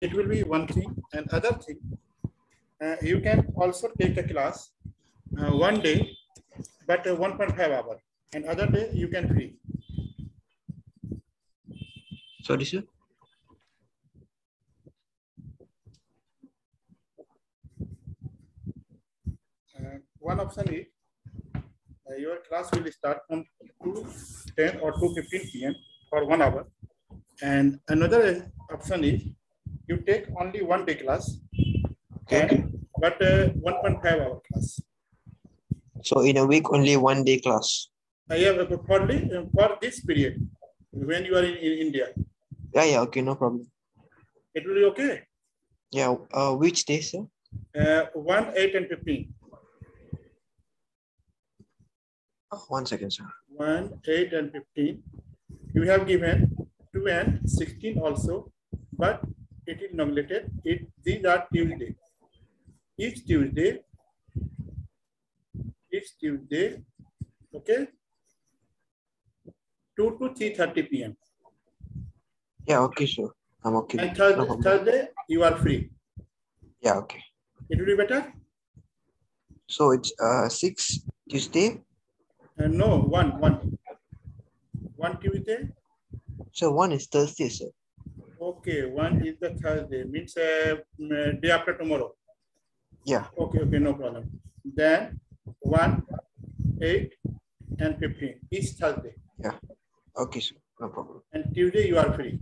it will be one thing. And other thing, uh, you can also take a class uh, one day, but uh, 1.5 hour. And other day you can free. Sorry, sir. Uh, one option is uh, your class will start from 2.10 or 2.15 p.m. for one hour. And another option is you take only one day class, Okay. and, but uh, 1.5 hour class. So in a week, only one day class. I have uh, for, uh, for this period when you are in, in India, Yeah, yeah, okay, no problem. it will be okay. Yeah, uh, which day, sir? Uh, 1, 8, and 15. Uh, One second, sir. 1, 8, and 15. You have given 2 and 16 also, but it is nominated. It, these are Tuesday. Each Tuesday, each Tuesday, okay, 2 to 3.30 p.m. Yeah, okay, sure. I'm okay. And Thursday, problem. Thursday, you are free. Yeah, okay. It will be better? So it's uh six Tuesday. Uh, no, one, one. One Tuesday, So one is Thursday, sir. Okay, one is the Thursday, means uh, day after tomorrow. Yeah, Okay, okay, no problem. Then one, eight, and fifteen, each Thursday. Yeah. Okay, sir. No problem. And Tuesday you are free.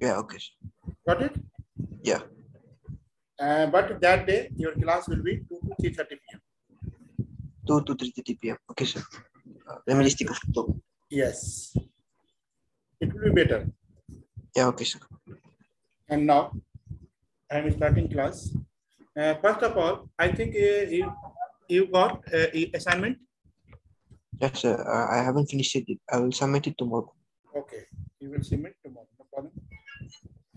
Yeah, okay, sir. Got it? Yeah. Uh, but that day your class will be two to three thirty p.m. Two to three thirty PM. Okay, sir. Uh, let me just take a photo. Yes. It will be better. Yeah, okay, sir. And now I am starting class. Uh, first of all, I think uh, you you got uh, assignment. Yes, sir. Uh, I haven't finished it. I will submit it tomorrow. Okay, you will submit tomorrow. No problem.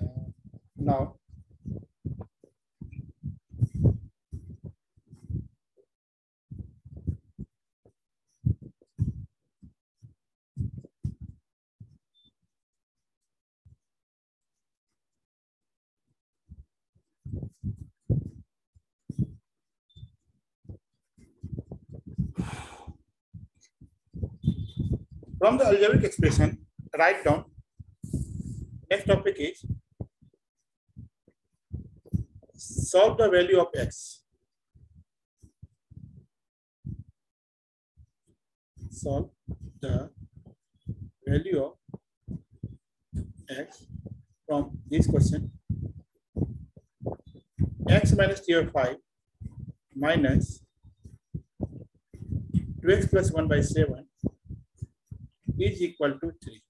Uh, now. From the algebraic expression, write down. Next topic is solve the value of x. Solve the value of x from this question. x minus 3 5 minus 2x plus 1 by 7 is equal to 3.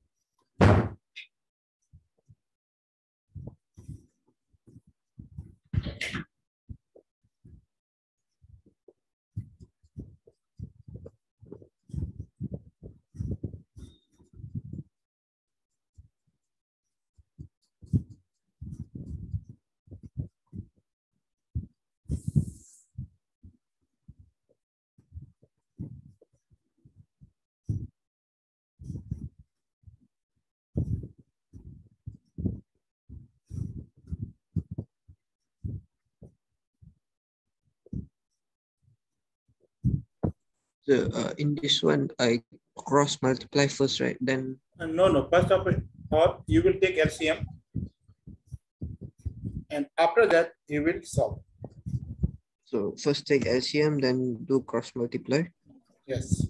So uh, in this one, I cross multiply first, right? Then Uh, no, no, first of all, you will take LCM. And after that, you will solve. so first take LCM, then do cross multiply. Yes.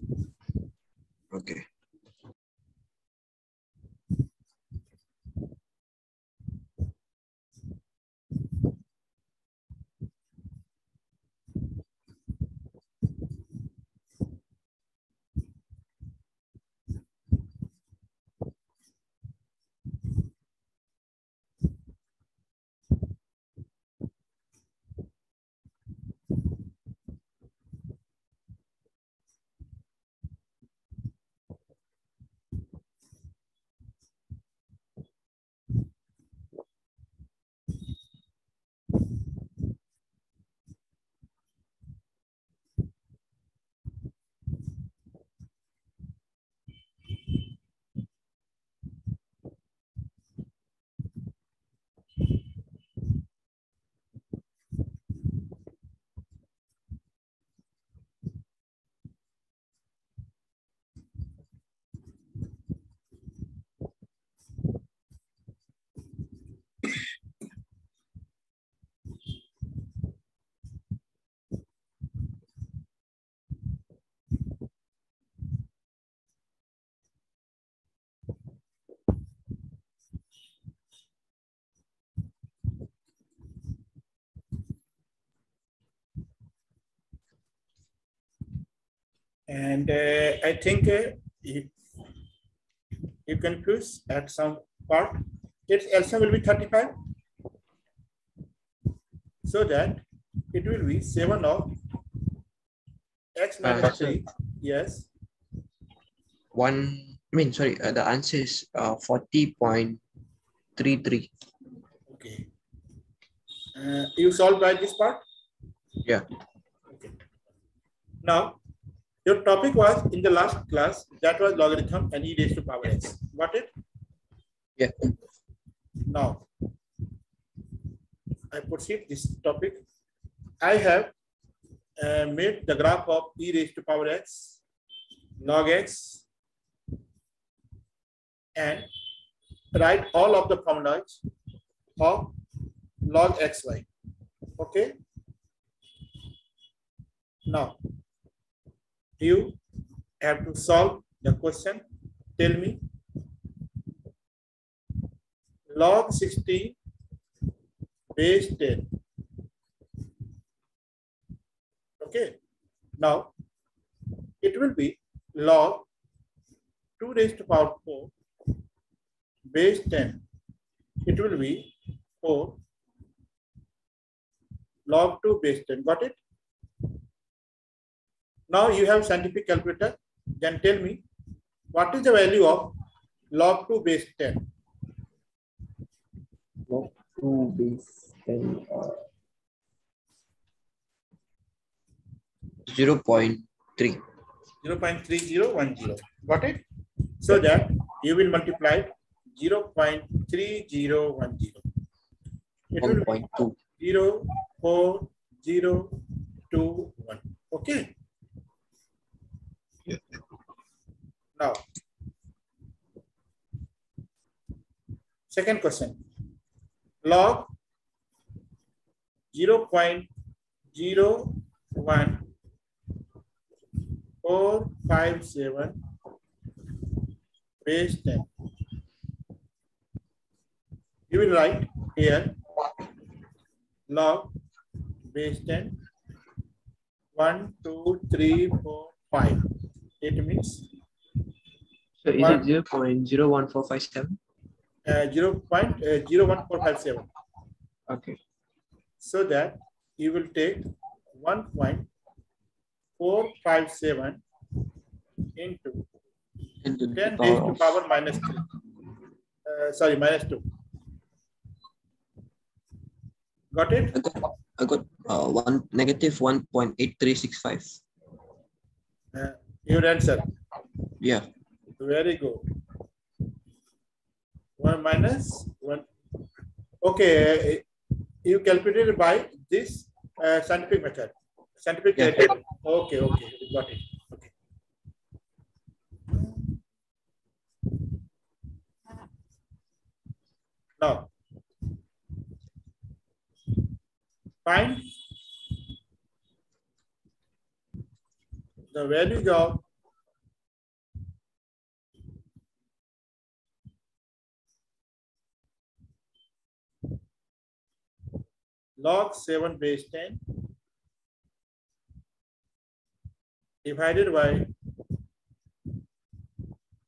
And uh, I think uh, you, you confuse at some part. Its LCM will be 35. So that it will be 7 of x minus Uh, 3. Yes. One, I mean, sorry, uh, the answer is uh, 40.33. Okay. Uh, you solved by this part? Yeah. Okay. Now, your topic was in the last class, that was logarithm and e raised to power x. Got it? Yeah. Now, I proceed this topic. I have uh, made the graph of e raised to power x, log x, and write all of the formulas of log xy. Okay. Now, you have to solve the question. Tell me log 60 base 10. Okay. Now, it will be log 2 raised to power 4 base 10. It will be 4 log 2 base 10. Got it? Now you have scientific calculator. Then tell me what is the value of log 2 base 10? Log 2 base 10. Uh, 0.3. 0.3010. Got it? So that you will multiply 0.3010. It will be 1.2. 0, 4, 0, 2, 1. Okay. Now, second question. Log 0 0.01 457 base 10. You will write here log base 10 1 2 3 4 5 it means So is One. it 0.01457? uh, 0 point, uh, Okay. so that you will take 1.457 into 10 to the 10 power raised to power minus 3 uh, sorry minus 2 got it I got, I got uh, one negative 1.8365. uh, your answer Yeah. Very good. One minus one. Okay, you calculated by this uh, scientific method. Scientific Yeah. method. Okay, okay, we got it. Okay. Now, find the values of log 7 base 10 divided by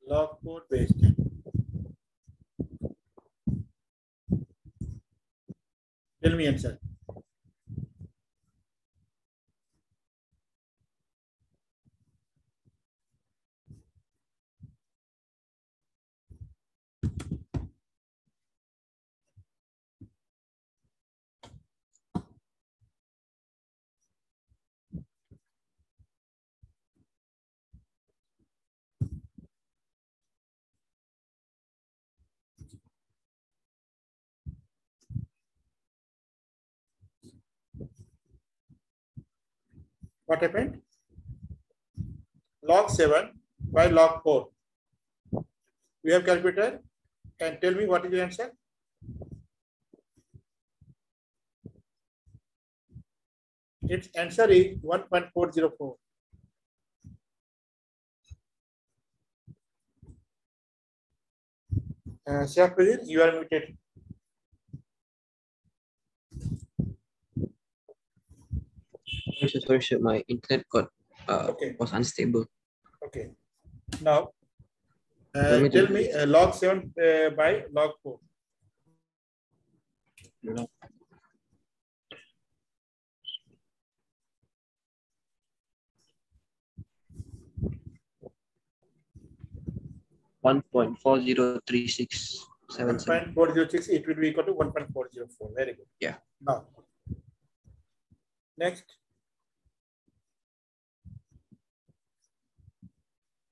log 4 base 10. Tell me answer. What happened? Log 7 by log 4. We have calculated and tell me what is the answer? Its answer is 1.404. Uh, Shah you are muted. Sorry, sorry, my internet got uh, Okay. was unstable. Okay. Now, uh, me tell me uh, log 7 uh, by log 4. One point four zero three six seven seven. 1.406, it will be equal to 1.404. Very good. Yeah. Now, next.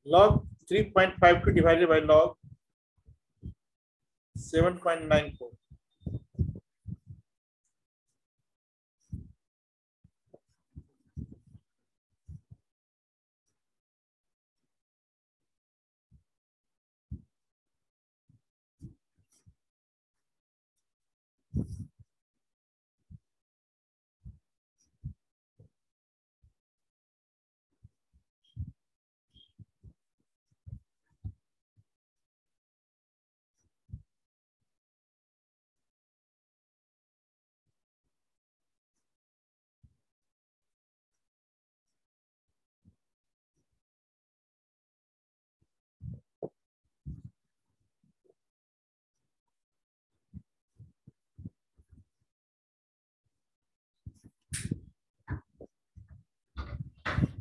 Log 3.52 divided by log 7.94.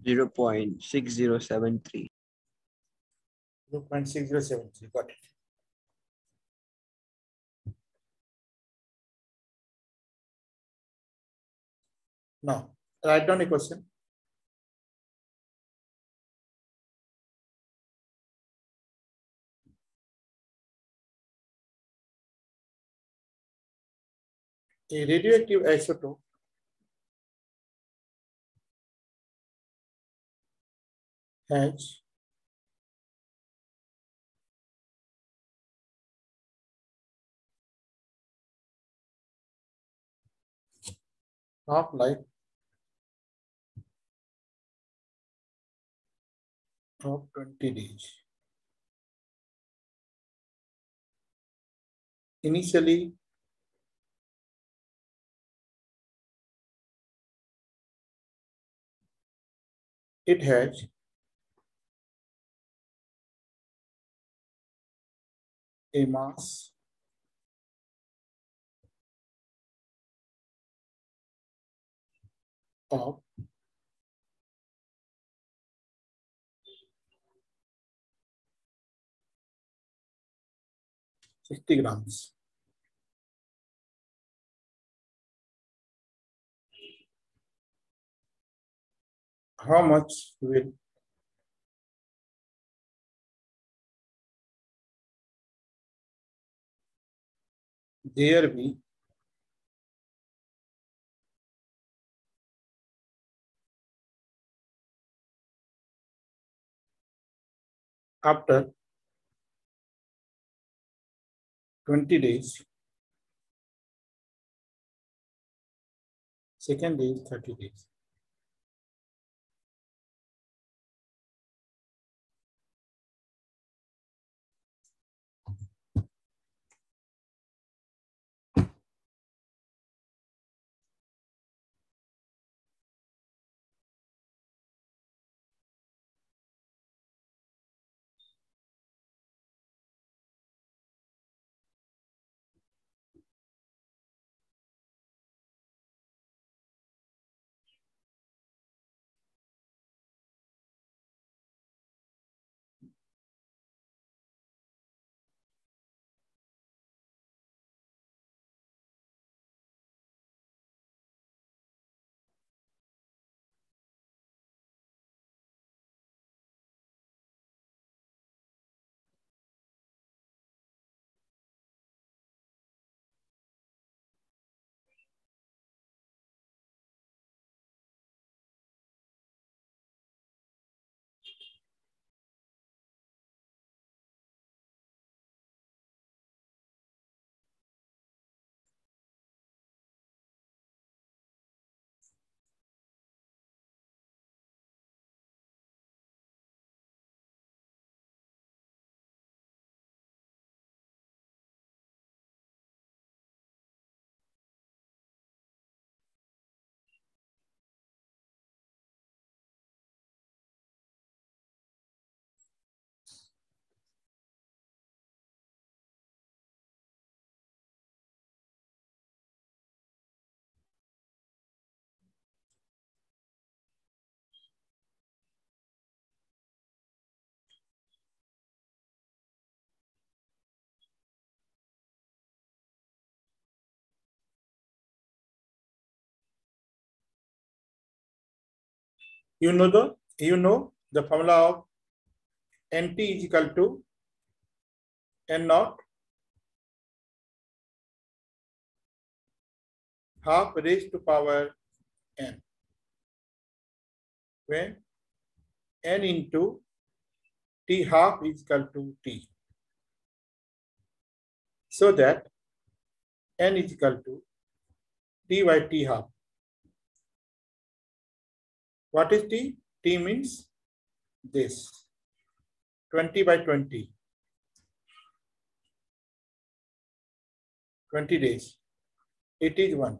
Zero point six zero seven three. 2.6073. Got it. Now, write down a question. A radioactive isotope has half life of 20 days. Initially, it has a mass of sixty grams. How much will there be after 20 days. Second day is 30 days. You know the you know the formula of nt is equal to n naught half raised to power n. When n into t half is equal to t. So that n is equal to t by t half what is t t means? This. 20 by 20 20 days. It is 1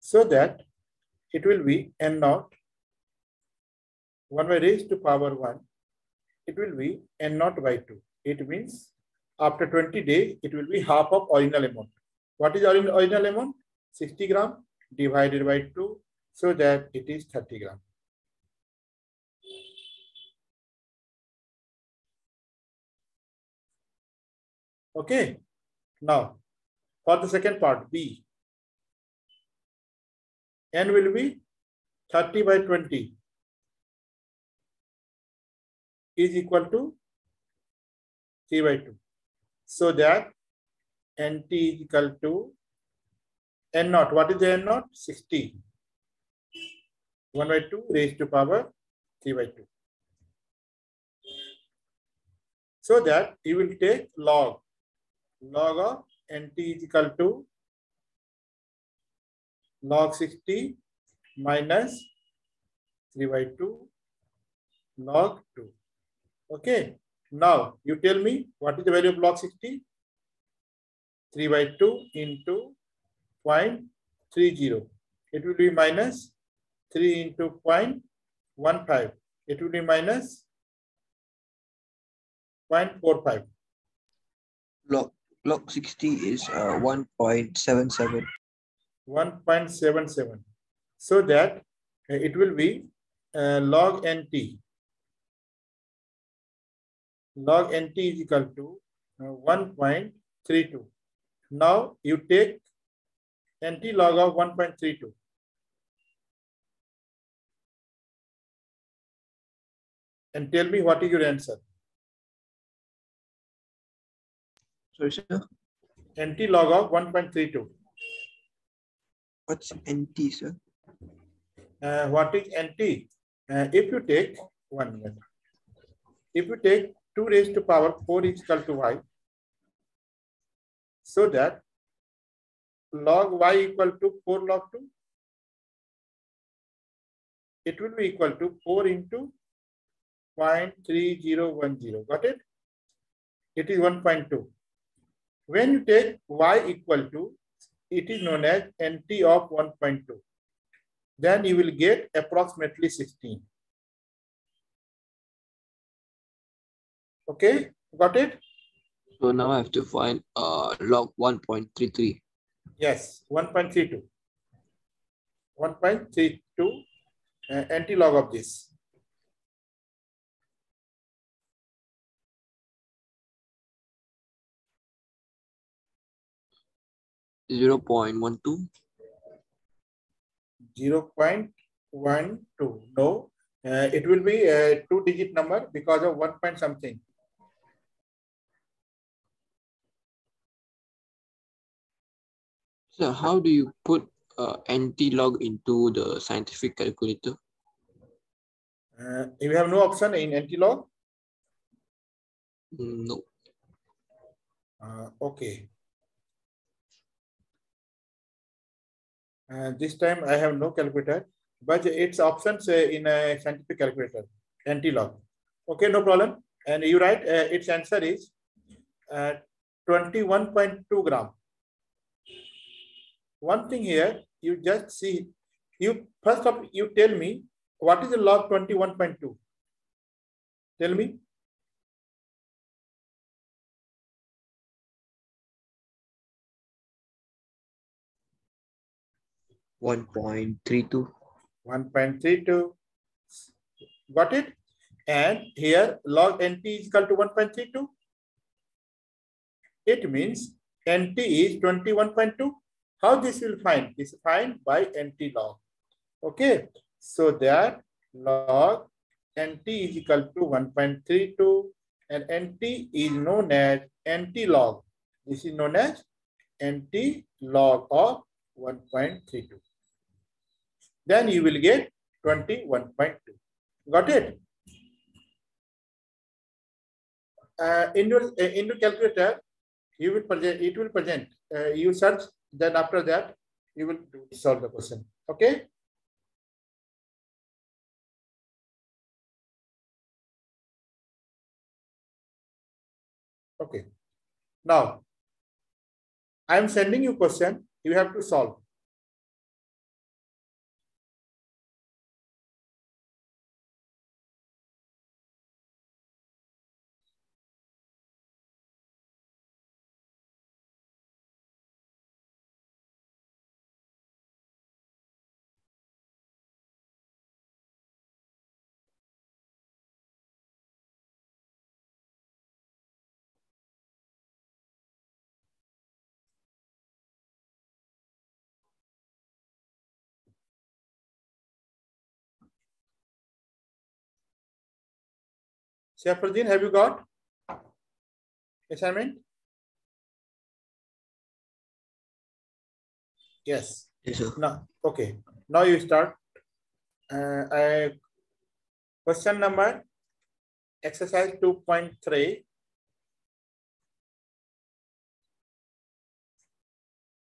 so that it will be n naught. 1 by raised to power 1 it will be n naught by 2 it means after 20 days it will be half of original amount. What is original amount? 60 gram divided by 2 so that it is 30 gram okay now for the second part, B. N will be 30 by 20 is equal to 3 by 2. So that NT is equal to N naught. What is the N naught? 60. 1 by 2 raised to power 3 by 2. So that you will take log, log of nt is equal to log 60 minus 3 by 2 log 2. Okay. Now you tell me what is the value of log 60? 3 by 2 into 0.30. It will be minus 3 into 0.15. It will be minus 0.45. Log log 60 is uh, 1.77. 1.77. So that uh, it will be uh, log NT. Log NT is equal to uh, 1.32. Now you take antilog of 1.32. And tell me what is your answer. Sorry, sir. antilog of 1.32. What's NT, sir? Uh, what is NT? Uh, if you take one minute, if you take 2 raised to power 4 is equal to y, so that log y equal to 4 log 2, it will be equal to 4 into 0.3010. Got it? It is 1.2. When you take y equal to, it is known as NT of 1.2. Then you will get approximately 16. Okay, got it? So now I have to find uh, log 1.33. Yes, 1.32. 1.32 uh, antilog of this. 0 0.12. 0 0.12. No, uh, it will be a two digit number because of one point something. So how do you put uh, antilog into the scientific calculator? Uh, you have no option in antilog? Mm, no. Uh, okay. This time I have no calculator, but it's options uh, in a scientific calculator, anti-log. Okay, no problem. And you write uh, its answer is uh, 21.2 gram. One thing here, you just see, you first of you tell me what is the log 21.2? Tell me. 1.32. 1.32. Got it? And here log NT is equal to 1.32. It means NT is 21.2. How this will find? This find by antilog. Okay. So that log nt is equal to 1.32 and nt is known as nt log. This is known as nt log of 1.32. Then you will get 21.2. Got it? Uh, in your uh, in your calculator, you will present it will present. Uh, you search. Then after that, you will solve the question. Okay. Okay. Now, I am sending you question. You have to solve. Shafruddin, have you got assignment? Yes. Yes, sir. Now, okay. Now you start. Uh, I, question number exercise 2.3.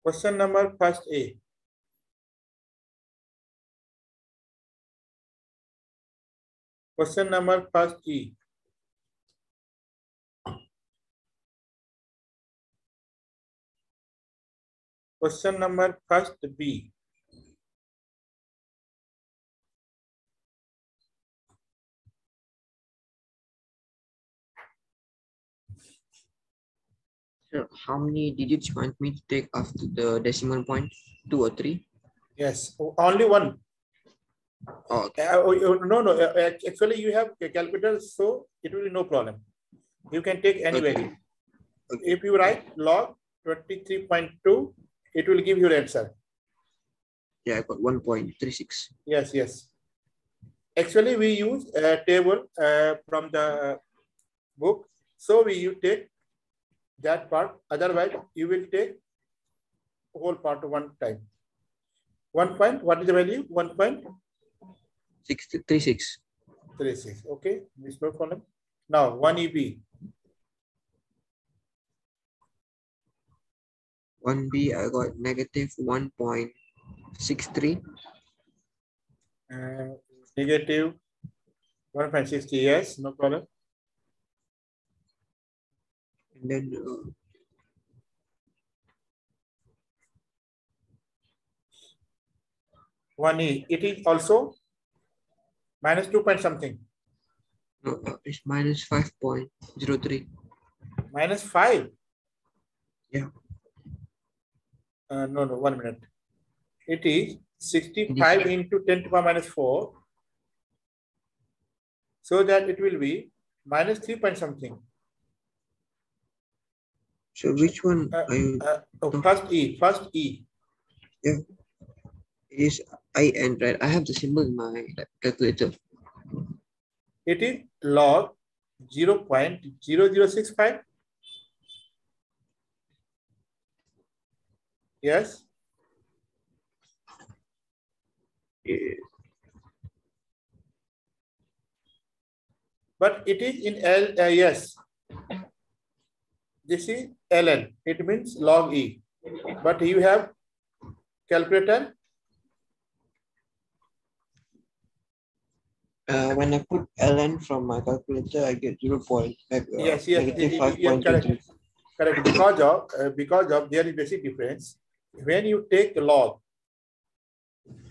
Question number first A. Question number first E. Question number first B. Sir, how many digits you want me to take after the decimal point? Two or three? Yes, only one. Oh, okay. Uh, oh, no, no, uh, actually you have a calculator, so it will be no problem. You can take any Okay. value. Okay. If you write log twenty-three point two, it will give you the answer. Yeah, I got one point three six. Yes, yes. Actually, we use a table uh, from the book. So we you take that part. Otherwise, you will take whole part one time. One point, what is the value? One point Six three six. three six. Okay, this no problem. Now one EB. One B I got negative one point six three. Uh, negative one point sixty. Yes, no problem. And then uh, One E. It is also minus two point something. no, uh, it's minus five point zero three. Minus five. Yeah. Uh, no, no, one minute. It is 65 into 10 to the power minus 4. So that it will be minus 3 point something. So which one? Uh, I, uh, oh, first E, first E. Yeah. It is I and right. I have the symbol in my calculator. It is log 0 0.0065 Yes, but it is in L, uh, yes. This is ln, it means log E. But you have calculator, Uh, when I put ln from my calculator, I get zero point uh, Yes, yes, negative y- y- five yeah, point two correct. correct, because of, uh, because of there is basic difference. When you take log,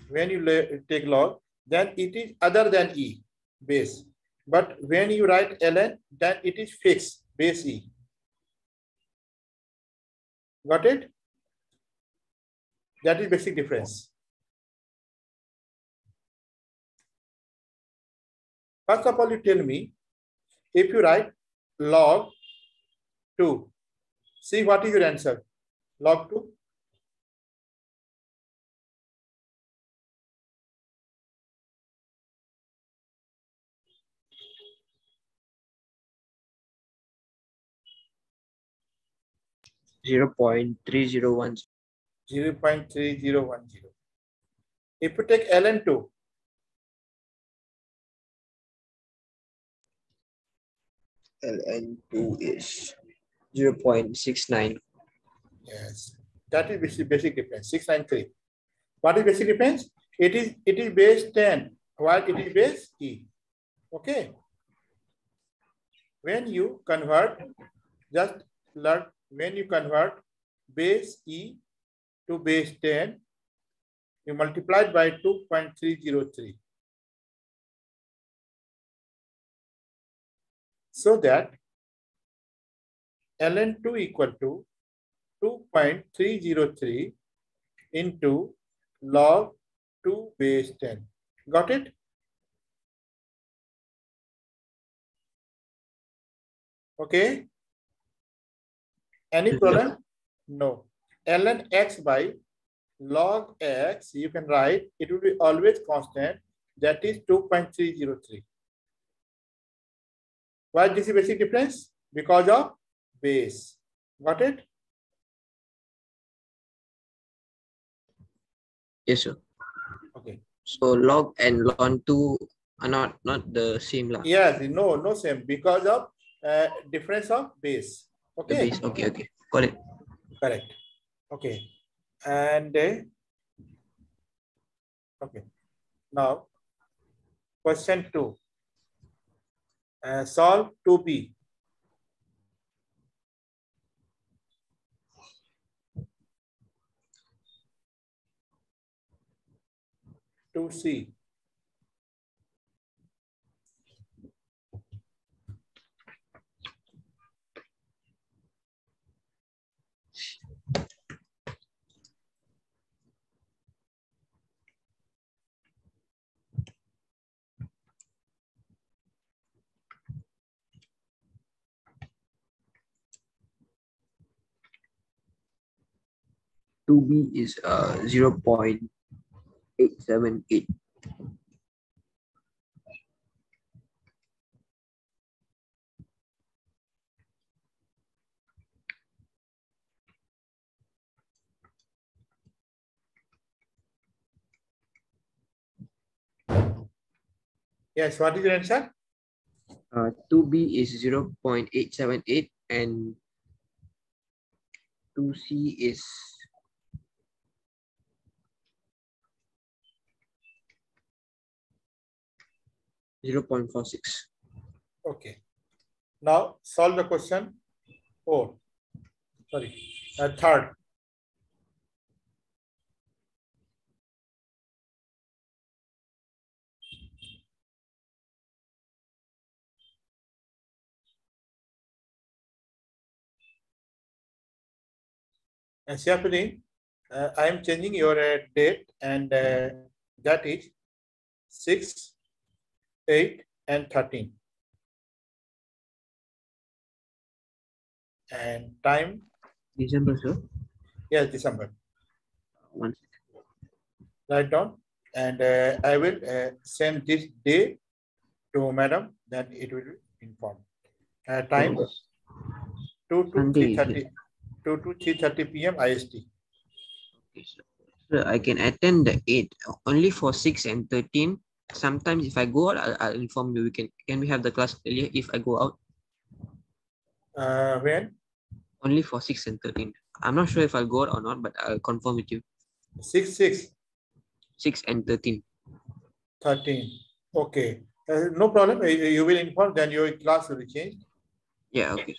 when you take log, then it is other than E, base. But when you write ln, then it is fixed, base E. Got it? That is basic difference. First of all, you tell me, if you write log 2, see what is your answer? Log 2? Zero point three zero one. 0.3010. If you take ln2, LN two is zero point six nine. yes, that is basic, basic difference, 693. What is basic difference? It is it is base 10, while it is base E. Okay. When you convert, just learn when you convert base E to base 10, you multiply by 2.303. So that ln2 equal to 2.303 into log 2 base 10. Got it? Okay. Any problem? No. ln x by log x, you can write, it will be always constant, that is 2.303. Why this is basic difference? Because of base. Got it? Yes, sir. Okay. So log and ln two are not not the same lah. Yes, no, no same, because of uh, difference of base. The Okay, base. Okay, okay. It. correct. Okay, and uh, okay. Now, question two. Uh, solve 2b. Two C. Two B is uh zero point eight seven eight. Yes, what is your answer? Uh, two B is zero point eight seven eight and two C is zero point four six. Okay. Now solve the question four. Sorry, uh, third. And Shafini, uh, I am changing your uh, date and uh, that is six, eight, and thirteen. And time, December, sir. yes, December. One Write down, and uh, I will uh, send this day to madam, then it will be informed. Uh, time two to Sunday, three is thirty, it? two to three thirty PM IST. Okay, sir. Sir, I can attend the eight only for six and thirteen. Sometimes if I go out, I'll, I'll inform you. We can can we have the class earlier if I go out? Uh, when? Only for six and thirteen. I'm not sure if I'll go out or not, but I'll confirm with you. Six, six, Six and thirteen. thirteen. Okay, uh, no problem. You will inform, then your class will be changed. Yeah, okay.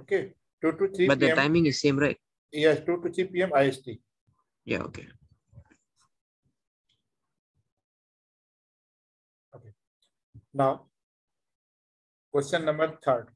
Okay, two to three But the timing is same, right? Yes, two to three PM IST. Yeah, okay. Now, question number third.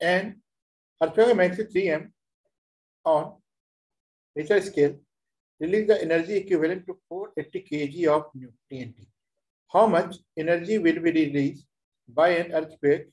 And earthquake magnitude 3M on Richter scale release the energy equivalent to 480 kg of TNT. How much energy will be released by an earthquake?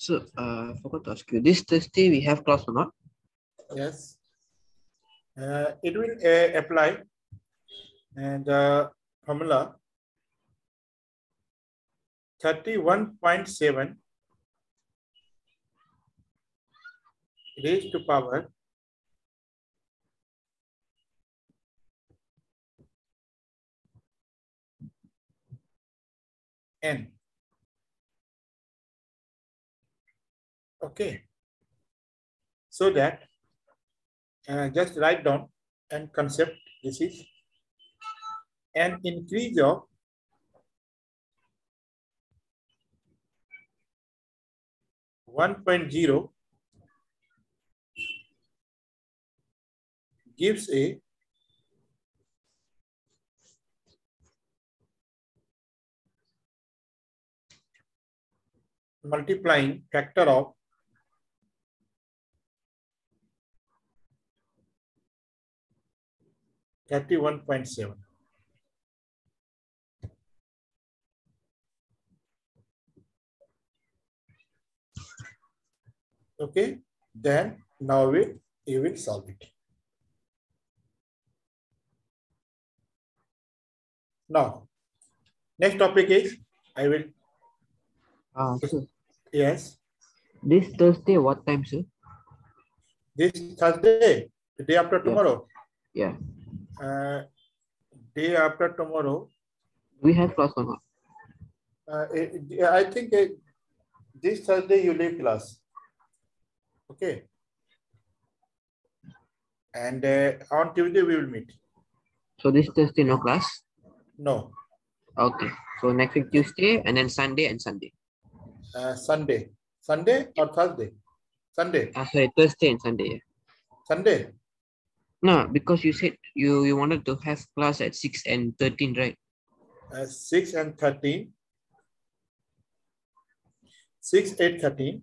So uh, I forgot to ask you. This Thursday we have class or not? Yes. Uh, it will uh, apply and uh, formula 31.7 raised to power n. Okay. So that uh, just write down and concept this is an increase of one point zero gives a multiplying factor of thirty-one point seven. Okay, then now we you will solve it. Now, next topic is I will Uh, sir, yes this Thursday what time, sir? this Thursday, the day after Yeah. tomorrow. Yeah. Uh, day after tomorrow. We have class or not? Uh, I think this Thursday you leave class. Okay. And uh, on Tuesday we will meet. So this Thursday no class? No, Okay. So next week Tuesday and then Sunday and Sunday. uh, Sunday. Sunday or Thursday? Sunday. Uh, sorry, Thursday and Sunday. Yeah. Sunday. No, because you said you you wanted to have class at six and thirteen, right? Uh, 6 and 13. 6, 8, 13.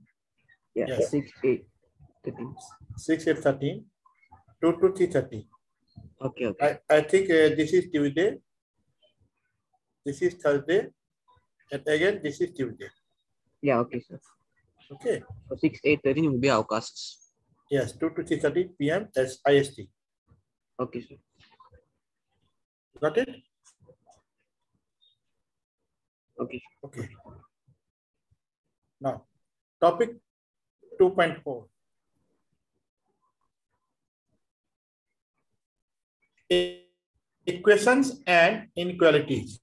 Yeah. Yes. Six, eight, thirteen. 6, 8, 13. 2 to 3, 30. Okay. Okay. I, I think uh, this is Tuesday. This is Thursday. And again, this is Tuesday. Yeah. Okay, sir. Okay. So six, eight, thirteen will be our classes. Yes, 2 to 3.30 p.m. as IST. Okay, sir. Got it? Okay. Okay. Now, topic 2.4. E- Equations and inequalities.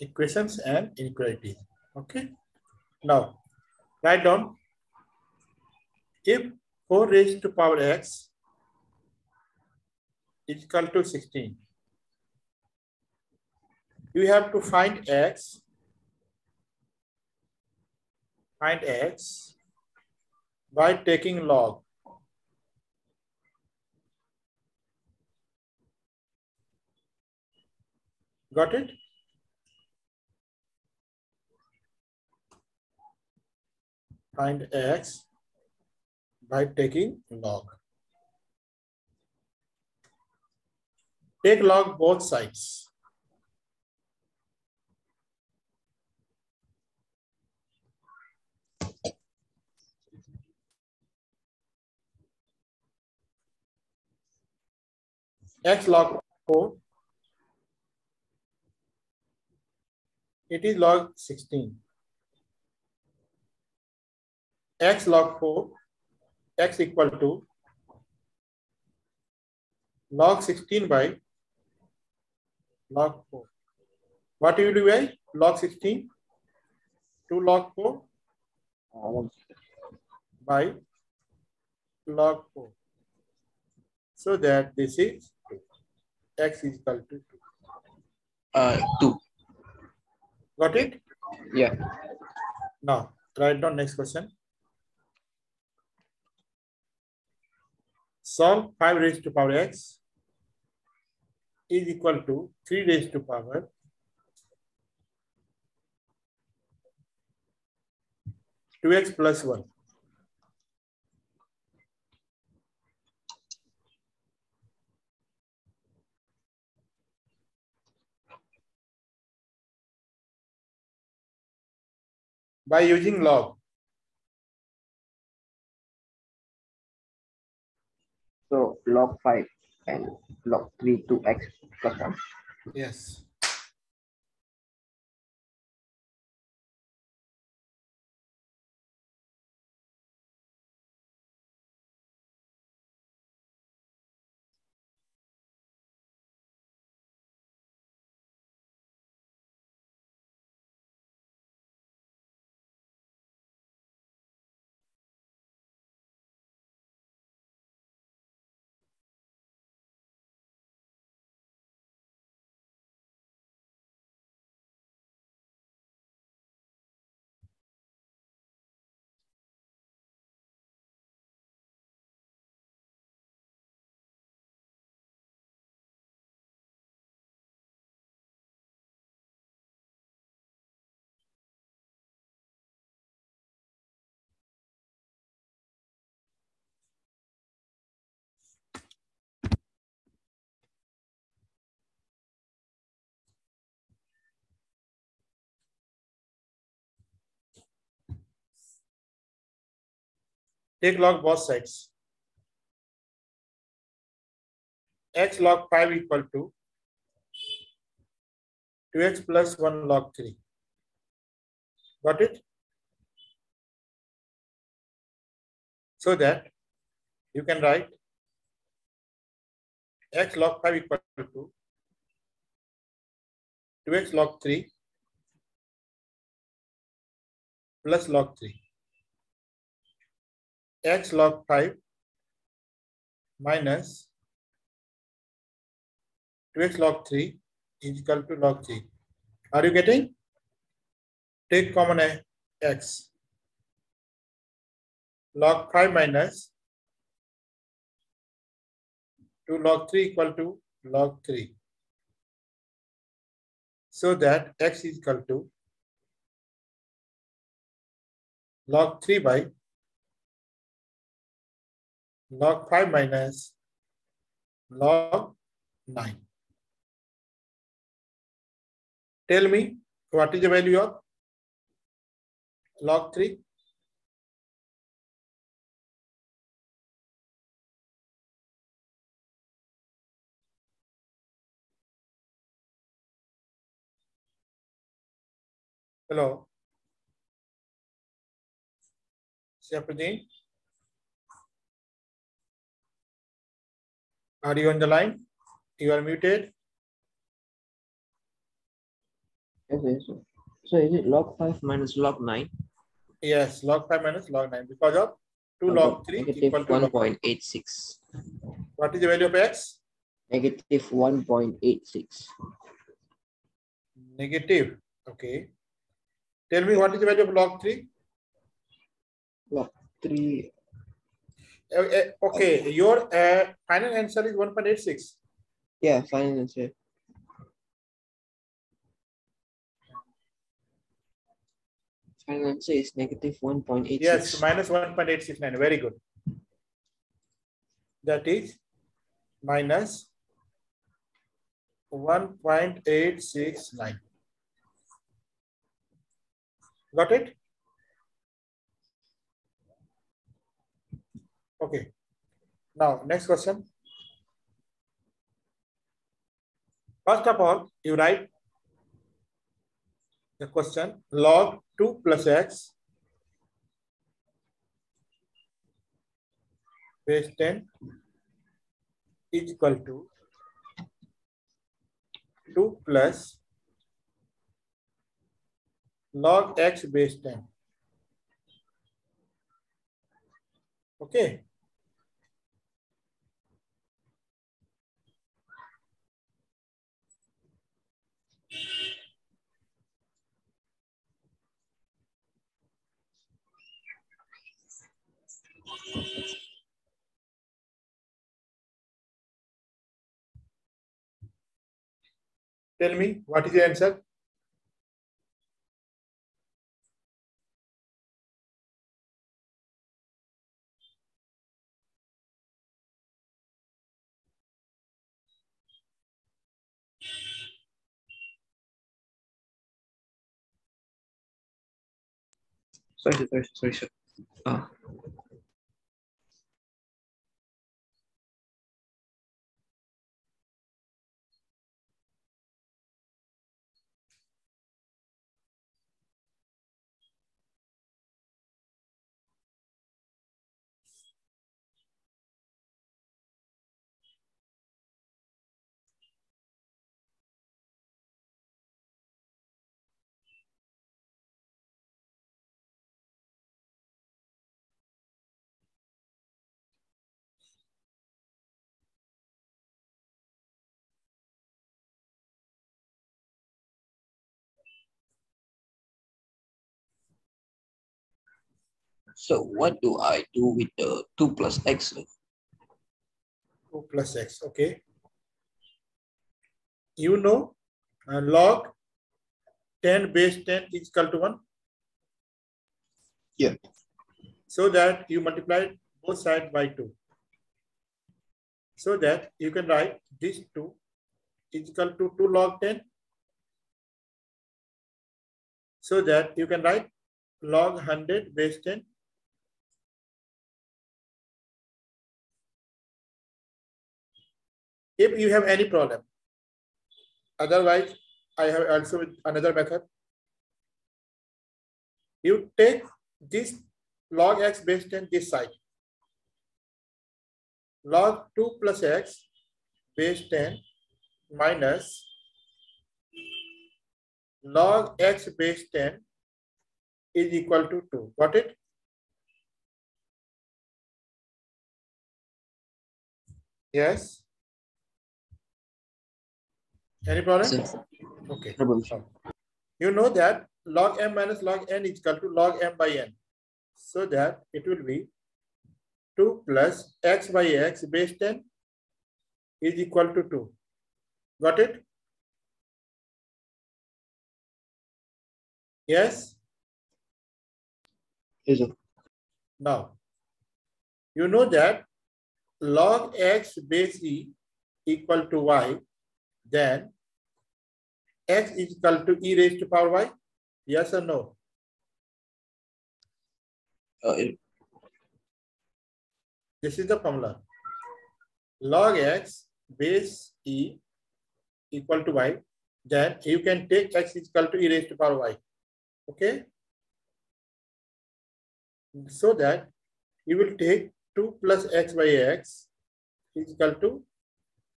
Equations and inequalities. Okay. Now, write down if 4 raised to power x is equal to 16, you have to find x, find x by taking log. Got it? find x by taking log. Take log both sides. x log 4. It is log 16. X log 4, X equal to log 16 by log 4. What you do by log 16? 2 log 4 by log 4. So that this is x is equal to 2. Uh, two. Got it? Yeah. Now, write down next question. Solve 5 raised to power x is equal to 3 raised to power two x plus 1. By using log, log five and log three to x plus one. yes. Take log both sides. x log 5 equal to 2x plus 1 log 3. Got it? So that you can write x log 5 equal to 2x log 3 plus log 3 x log 5 minus 2x log 3 is equal to log 3. Are you getting? Take common a x. Log 5 minus 2 log 3 equal to log 3. So that x is equal to log 3 by log 5 minus log 9. Tell me what is the value of log 3? Hello. Shepardine. Are you on the line? You are muted. Okay, so, so is it log 5 minus log 9? Yes, log 5 minus log 9 because of 2 okay. log 3 Negative equal to 1.86. What is the value of x? Negative 1.86. Negative, okay. Tell me what is the value of log 3? Log 3 okay, your uh, final answer is 1.86. Yeah, final answer. Final answer is negative one point eight six. Yes, minus 1.869. Very good. That is minus 1.869. Got it? Okay. Now, next question. First of all, you write the question log 2 plus x base 10 is equal to 2 plus log x base 10. Okay. Tell me, what is the answer? Sorry, sorry, sorry, sir. Ah, so what do I do with the two plus x? sir? 2 plus x, okay. You know uh, log 10 base 10 is equal to 1. Yeah. So that you multiply both sides by 2. So that you can write this 2 is equal to 2 log 10. So that you can write log 100 base 10 if you have any problem. Otherwise, I have also another method. You take this log x based on this side. Log 2 plus x base 10 minus log x base 10 is equal to 2. Got it? Yes. Any problem? Sir, Okay. problem. You know that log m minus log n is equal to log m by n. So that it will be 2 plus x by x base 10 is equal to 2. Got it? Yes? Yes, sir. Now, you know that log x base e equal to y, then x is equal to e raised to power y? Yes or no? Uh, it- This is the formula. Log x base e equal to y, then you can take x is equal to e raised to power y. Okay? So that you will take 2 plus x by x is equal to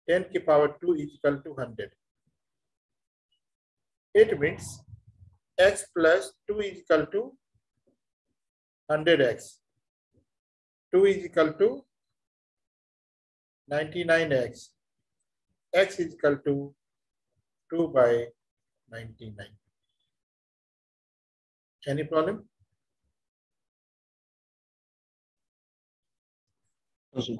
10 ki power 2 is equal to 100. It means x plus 2 is equal to 100x. 2 is equal to 99x. x is equal to 2 by 99. Any problem? no, sir.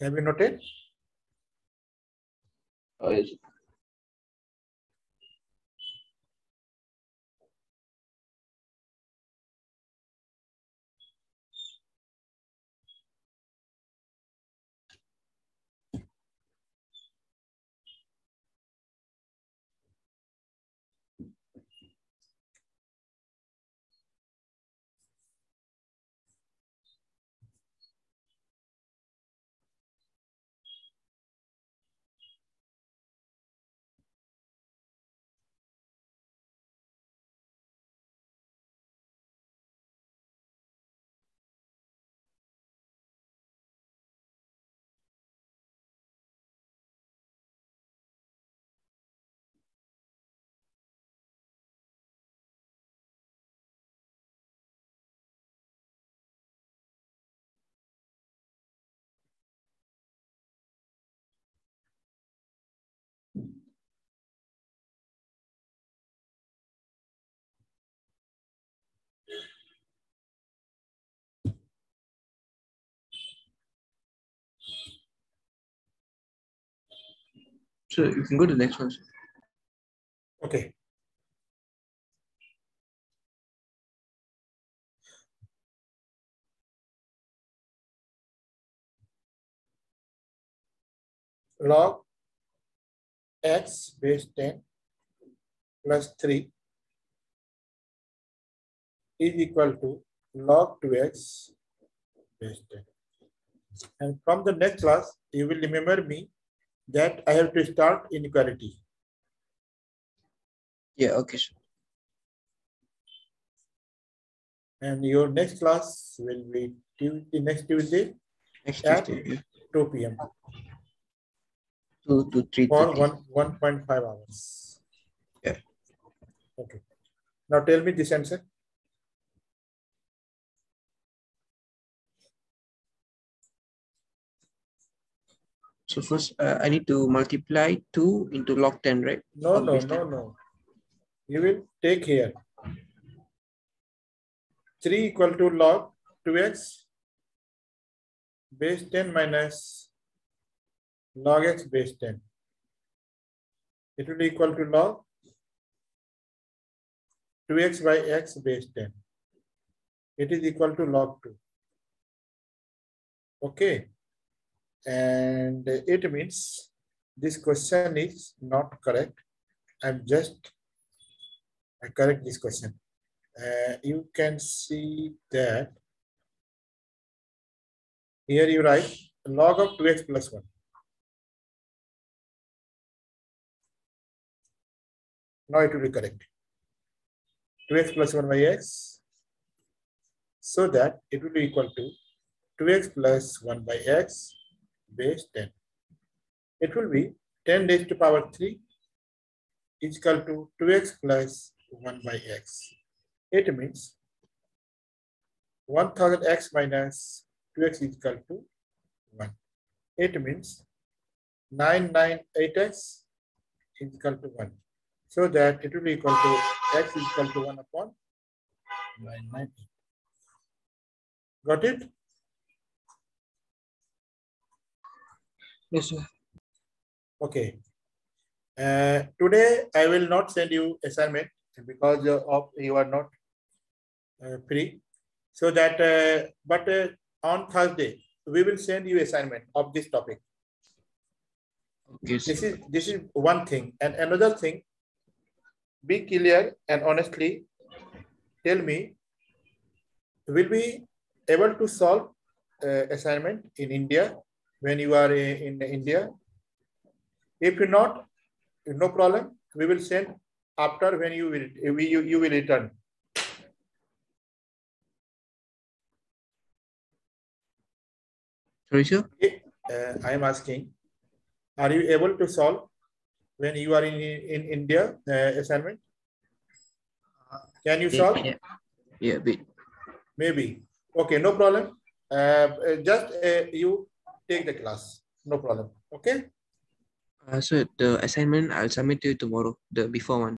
Have you noted? Oh, yes. So you can go to the next one. Okay. Log x base 10 plus 3 is equal to log 2x base 10. And from the next class, you will remember me that I have to start inequality. Yeah, okay. sir. And your next class will be Tuesday, next Tuesday, Next Yeah. Tuesday, yeah. 2 p.m. two to three for thirty. one 1.5 hours. Yeah. Okay. Now tell me this answer. So first, uh, I need to multiply two into log ten, right? No, Log no, no, 10. no. You will take here. 3 equal to log 2x base 10 minus log x base 10. It will be equal to log 2x by x base 10. It is equal to log 2. Okay. And it means this question is not correct. I'm just I correct this question. Uh, you can see that here you write log of 2x plus 1. Now it will be correct. 2x plus 1 by x. So that it will be equal to 2x plus 1 by x base 10. It will be 10 raised to power 3 is equal to 2x plus 1 by x. It means 1000x minus 2x is equal to 1. It means 998x is equal to 1. So that it will be equal to x is equal to 1 upon 998. Got it? Yes, sir. Okay. Uh, today I will not send you assignment because uh, of you are not uh, free. So that, uh, but uh, on Thursday we will send you assignment of this topic. Okay. This is this is one thing, and another thing. Be clear and honestly tell me. Will be able to solve uh, assignment in India when you are uh, in India? If you're not, no problem. We will send after when you will we, you, you will return. Sorry, sir. Uh, I am asking, are you able to solve when you are in in India uh, assignment? Can you solve? yeah. Yeah, wait. Maybe. Okay, no problem. Uh, uh, just uh, you take the class. No problem. Okay. Uh, so the assignment I'll submit to you tomorrow, the before one.